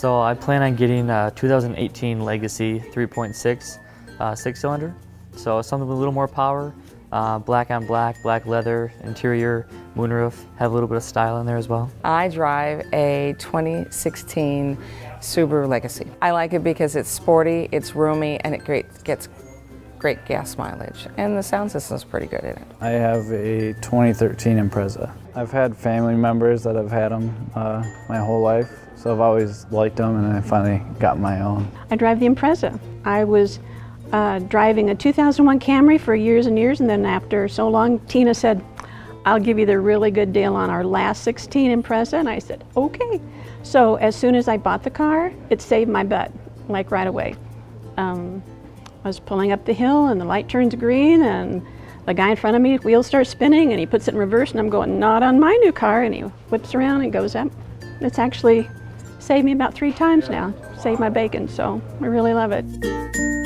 So I plan on getting a 2018 Legacy 3.6 uh, six cylinder. So something with a little more power, uh, black on black, black leather, interior, moonroof, have a little bit of style in there as well. I drive a 2016 Subaru Legacy. I like it because it's sporty, it's roomy, and it great, gets great gas mileage. And the sound system is pretty good in it. I have a 2013 Impreza. I've had family members that have had them uh, my whole life, so I've always liked them, and I finally got my own. I drive the Impreza. I was uh, driving a 2001 Camry for years and years, and then after so long, Tina said, I'll give you the really good deal on our last 16 Impreza, and I said, okay. So as soon as I bought the car, it saved my butt, like right away. Um, I was pulling up the hill and the light turns green and the guy in front of me, wheels start spinning and he puts it in reverse and I'm going, not on my new car. And he whips around and goes up. It's actually saved me about three times now, saved my bacon, so I really love it.